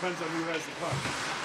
depends on who has the puck.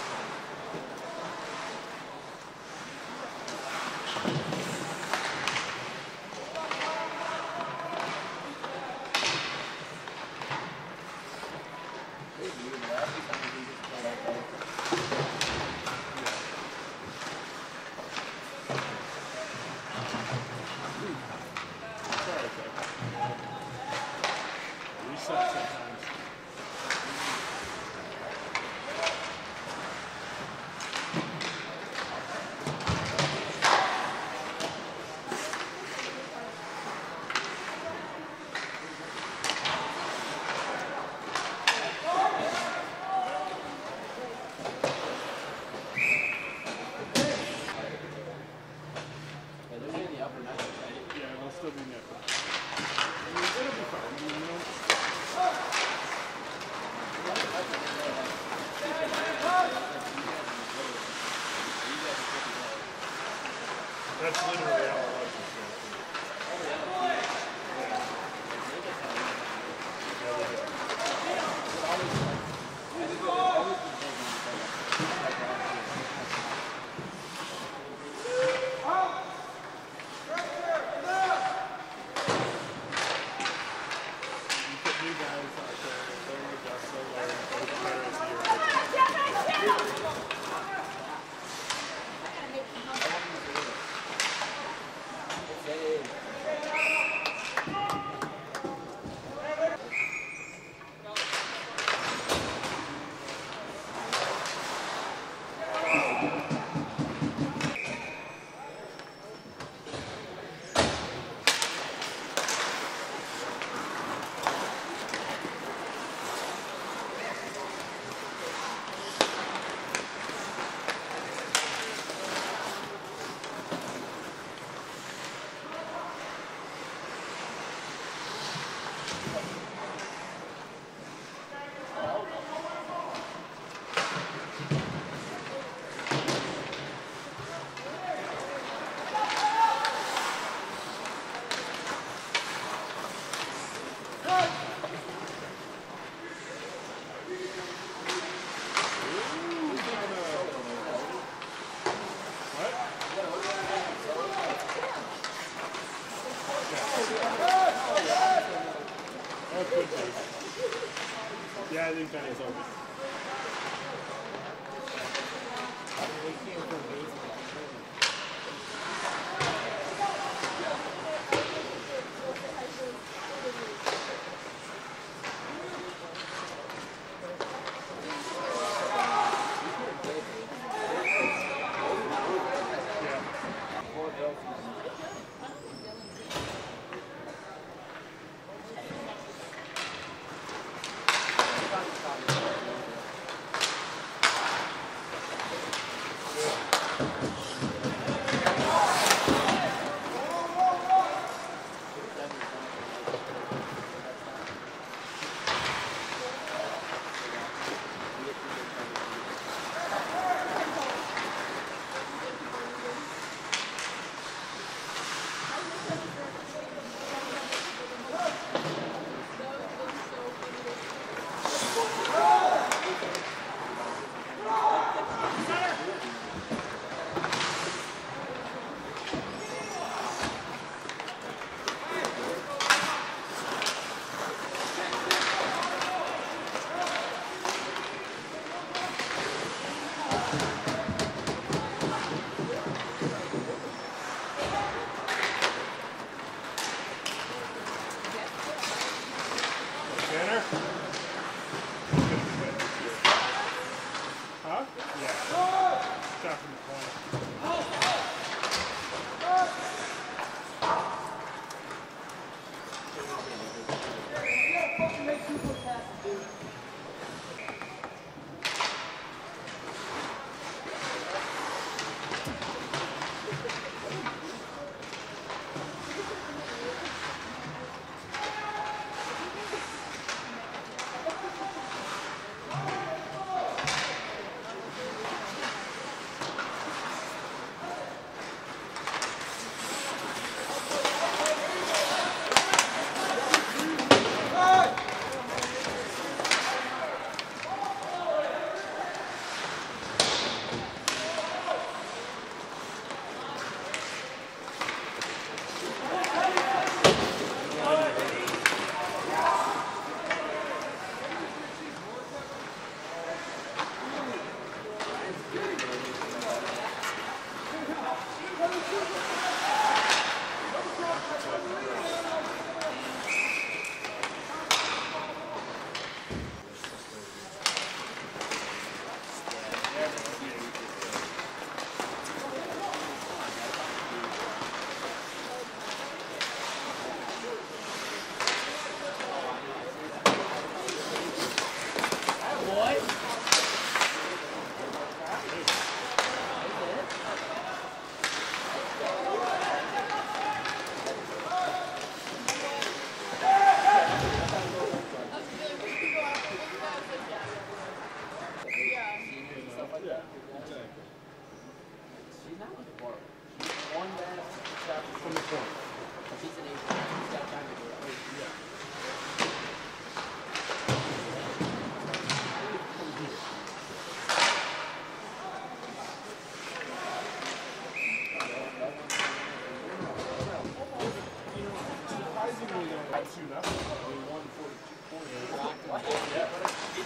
He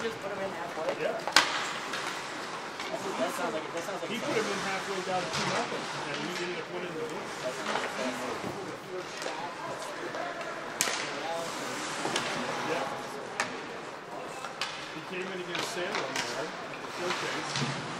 just put him in halfway? Yeah. That sounds like, that sounds like He put him in halfway down to 2 nothing, and the. Yeah. He came in against Salem showcase.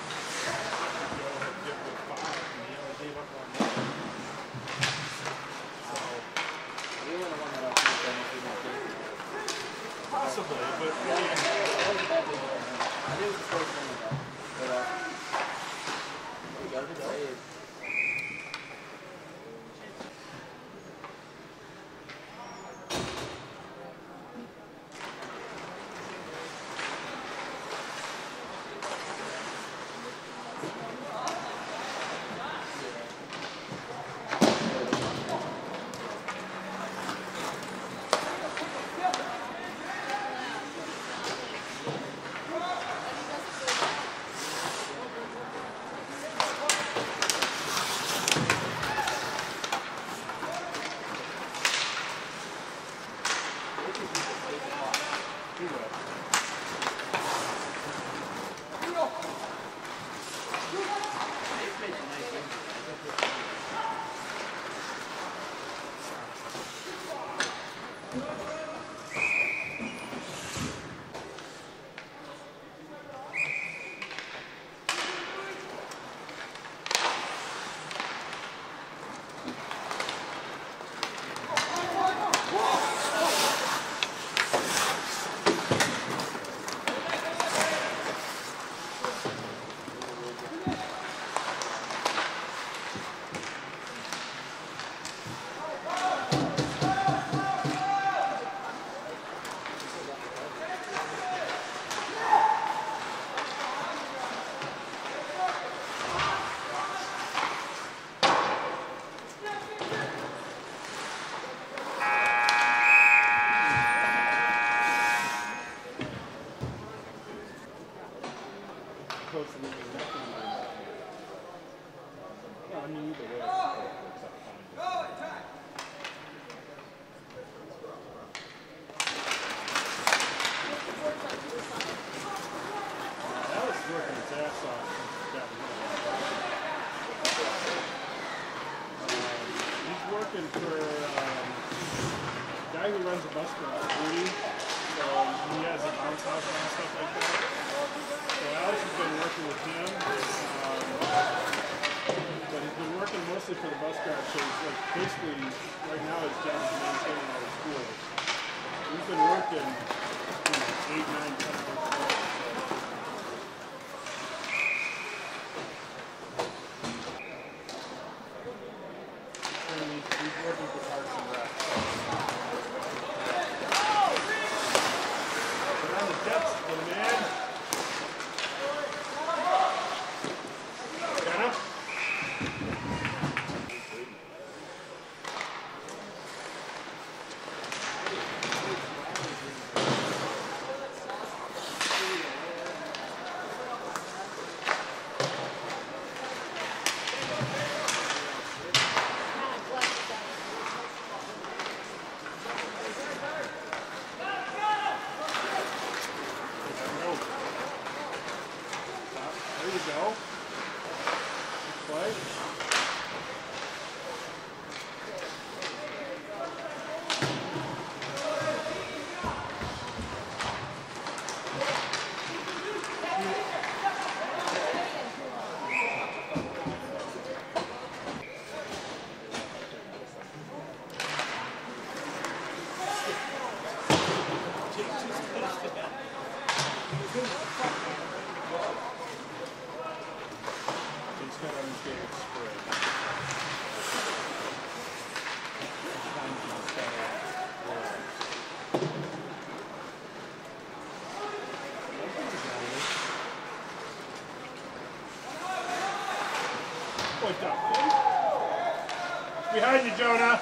behind you, Jonah.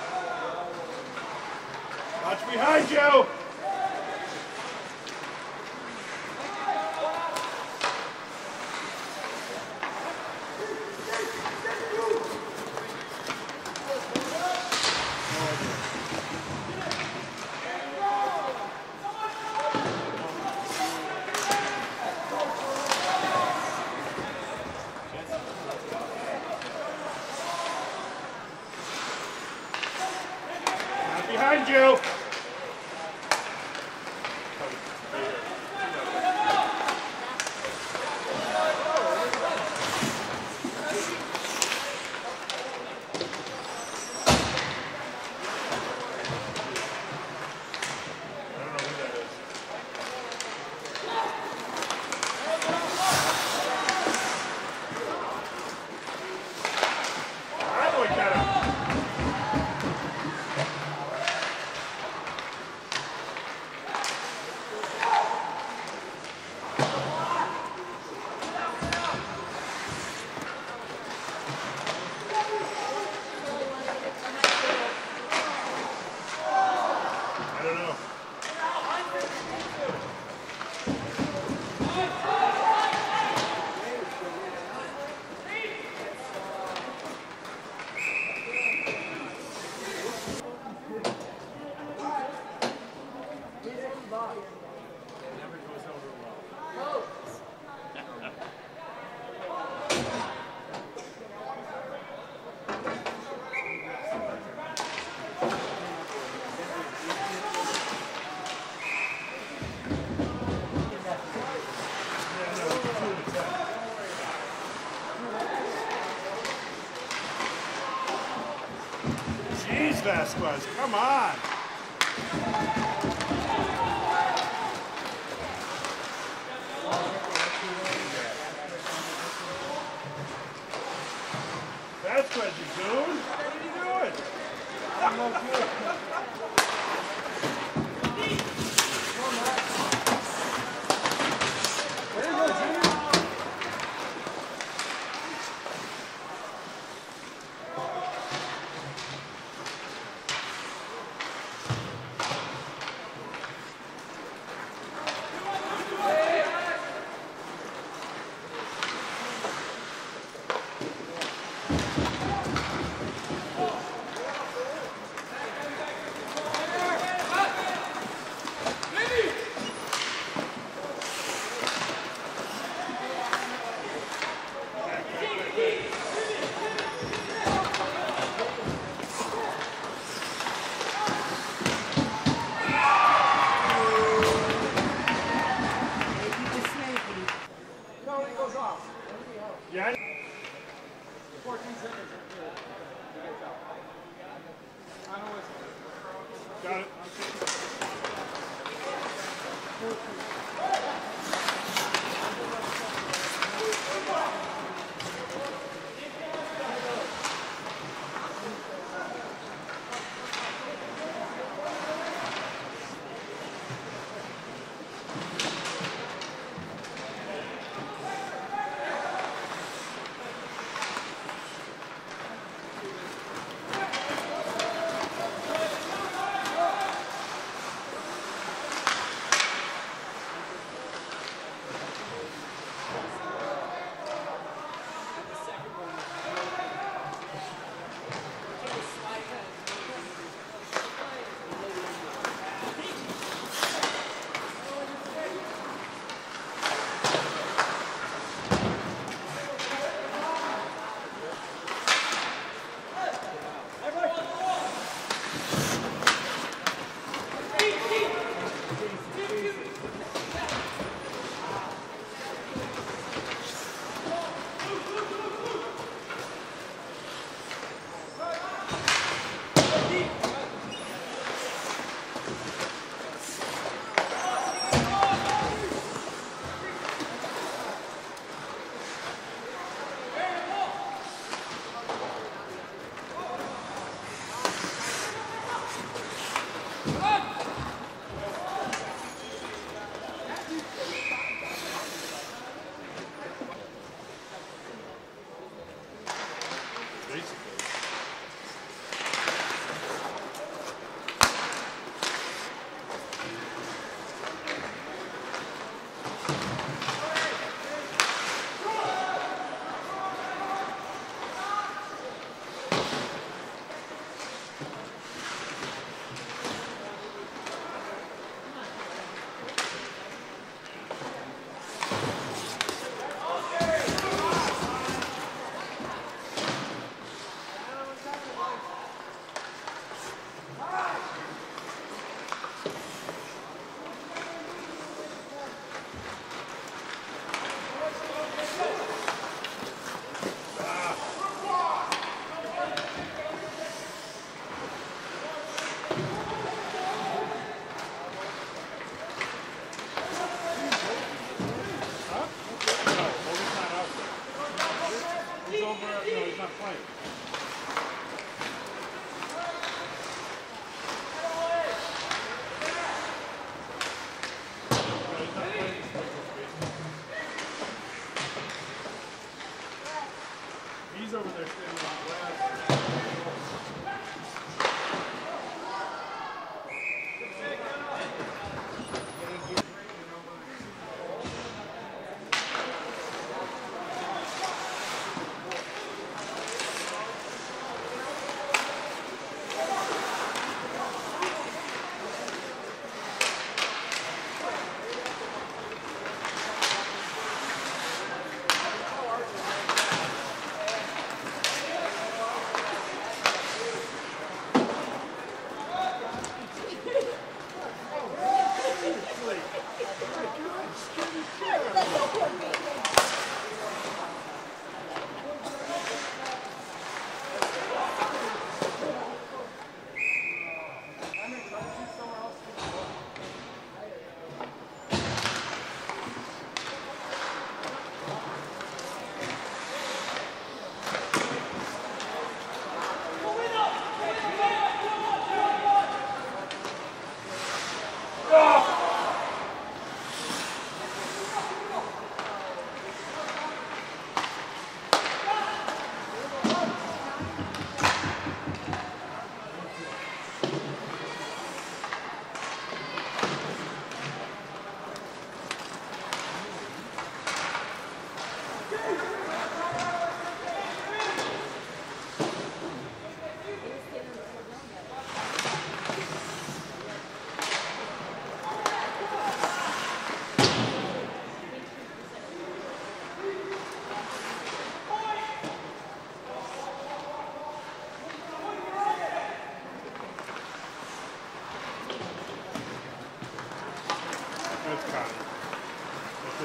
Watch behind you. Vasquez, come on. 네.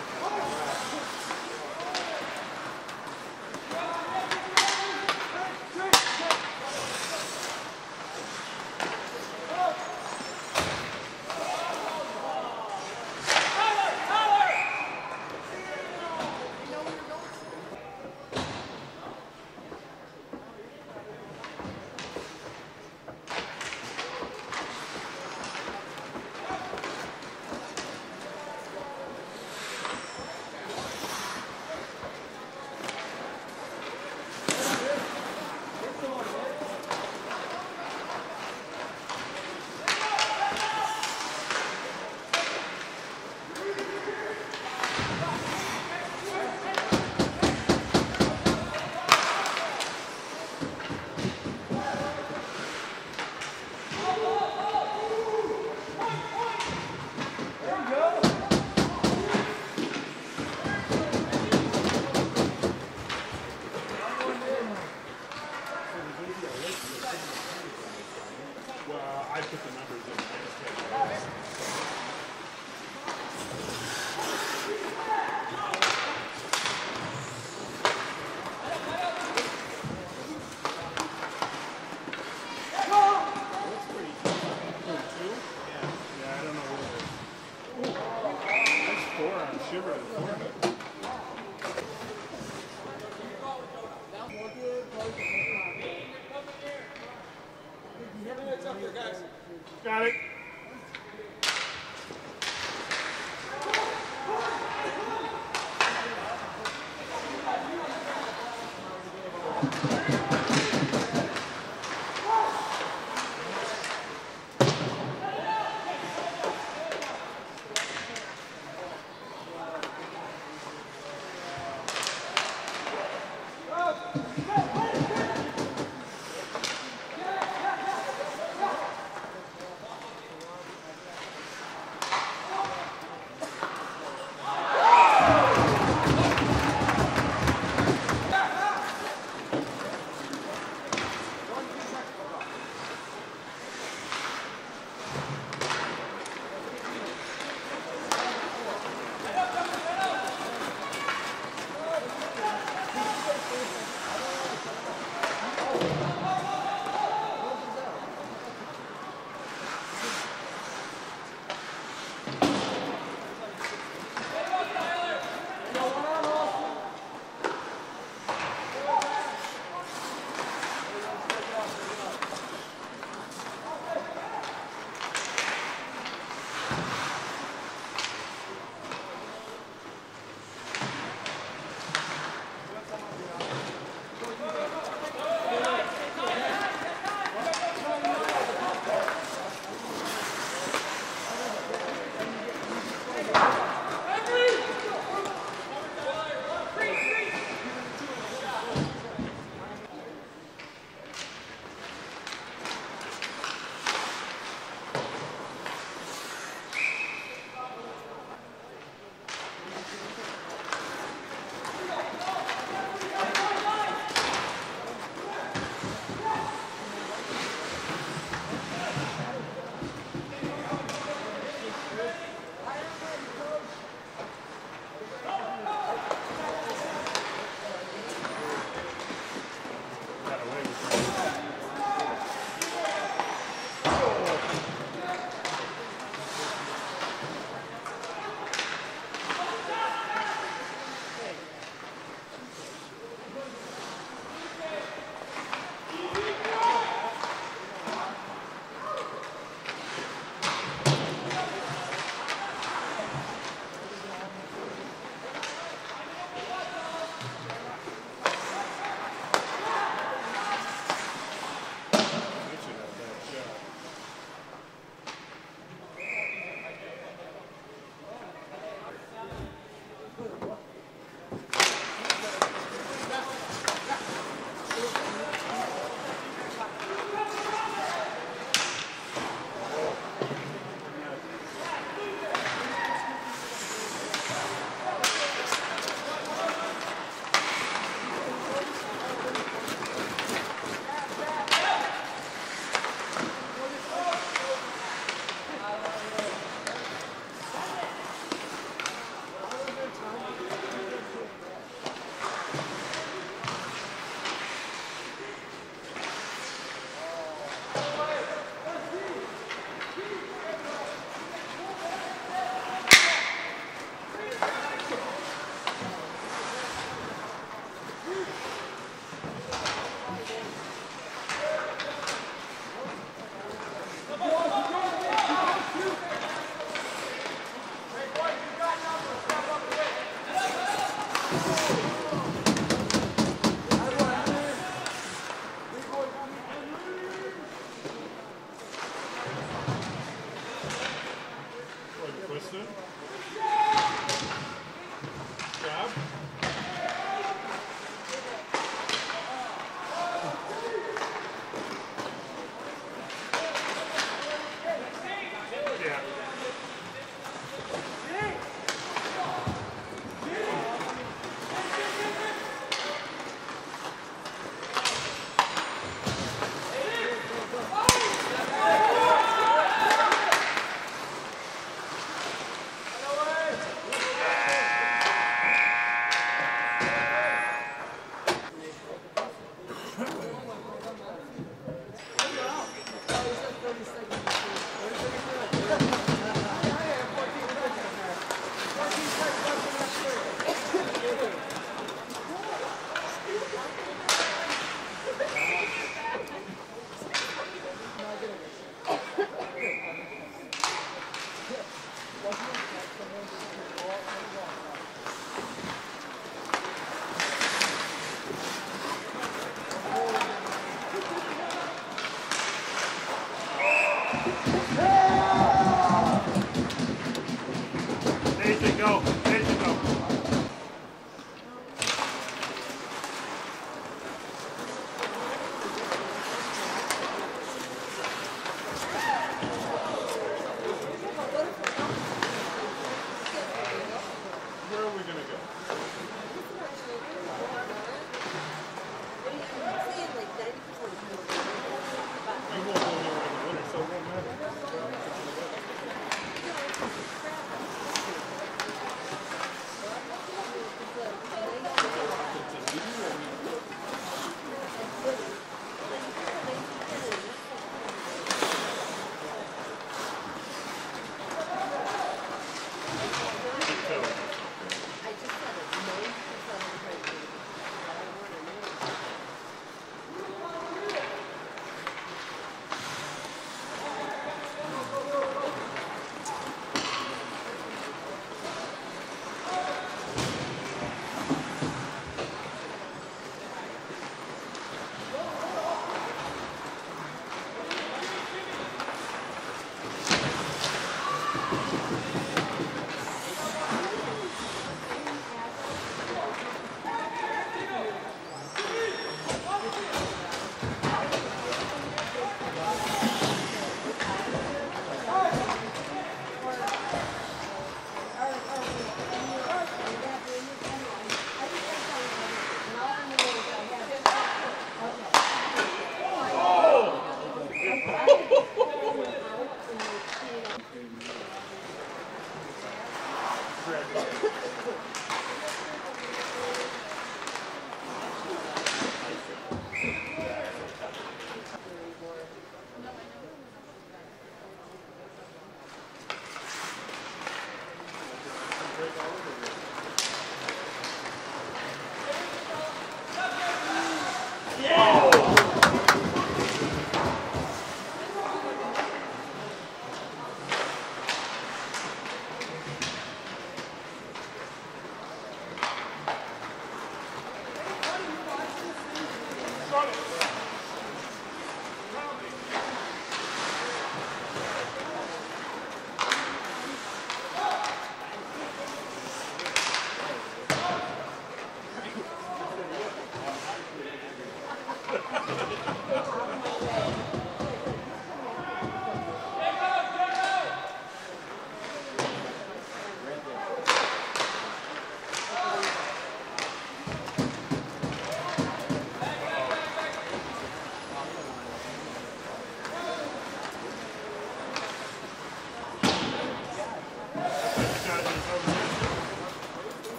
That's it. Got it.